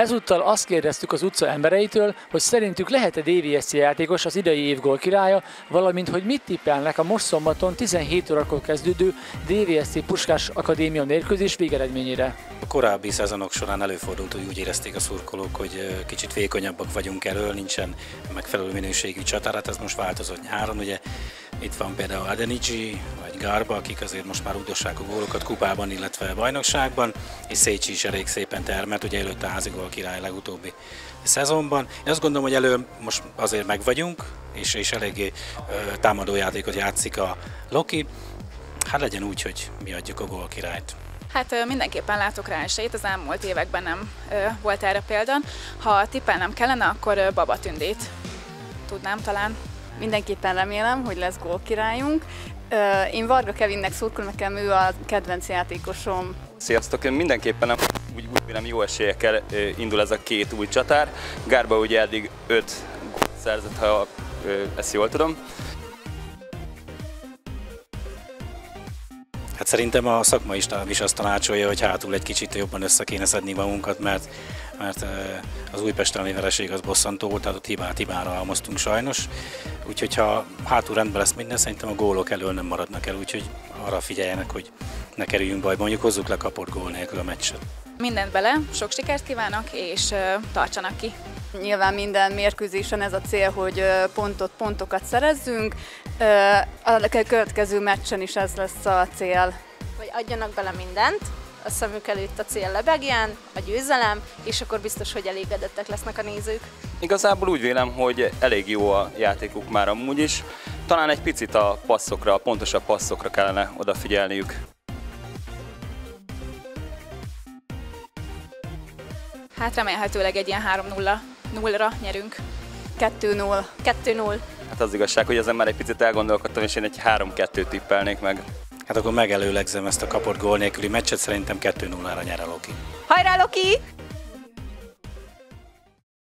Ezúttal azt kérdeztük az utca embereitől, hogy szerintük lehet-e DVSC játékos az idei év gólkirálya, valamint hogy mit tippelnek a most szombaton 17 órakor kezdődő DVSC Puskás Akadémia mérkőzés végeredményére. A korábbi szezonok során előfordult, hogy úgy érezték a szurkolók, hogy kicsit vékonyabbak vagyunk elől, nincsen megfelelő minőségű csatár, hát ez most változott nyáron, ugye itt van például Adenici, vagy Garba, akik azért most már udossák a gólokat kupában, illetve bajnokságban, és Szécsi is elég szépen termelt, ugye előtte a házi király legutóbbi szezonban. Én azt gondolom, hogy elő most azért meg vagyunk, és, és eléggé ö, támadójátékot játszik a Loki. Hát legyen úgy, hogy mi adjuk a gól királyt. Hát mindenképpen látok rá esélyt, az elmúlt években nem volt erre példa. Ha tippelnem kellene, akkor Baba Tündét tudnám talán. Mindenképpen remélem, hogy lesz gólkirályunk. Én Varga Kevinnek szurkolom, nekem ő a kedvenc játékosom. Sziasztok! Én mindenképpen úgy, úgy vélem jó esélyekkel indul ez a két új csatár. Gárba ugye eddig öt gólt szerzett, ha ezt jól tudom. Hát szerintem a szakmai stáb is azt tanácsolja, hogy hátul egy kicsit jobban össze kéne szedni magunkat, mert, mert az Újpest elleni vereség az bosszantó volt, tehát ott hibát hibára almoztunk sajnos. Úgyhogy ha hátul rendben lesz minden, szerintem a gólok elől nem maradnak el, úgyhogy arra figyeljenek, hogy ne kerüljünk bajba, mondjuk hozzuk le kapott gól nélkül a meccset. Mindent bele, sok sikert kívánok, és tartsanak ki! Nyilván minden mérkőzésen ez a cél, hogy pontot, pontokat szerezzünk. A következő meccsen is ez lesz a cél. Hogy adjanak bele mindent, a szemük előtt a cél lebegjen, a győzelem, és akkor biztos, hogy elégedettek lesznek a nézők. Igazából úgy vélem, hogy elég jó a játékuk már amúgy is. Talán egy picit a passzokra, a pontosabb passzokra kellene odafigyelniük. Hát remélhetőleg egy ilyen 3-0 0-ra nyerünk. 2-0. 2-0. Hát az igazság, hogy ezen már egy picit elgondolkodtam, és én egy 3-2 tippelnék meg. Hát akkor megelőlegzem ezt a kapott gól nélküli meccset, szerintem 2-0-ra nyer a Loki. Hajrá Loki!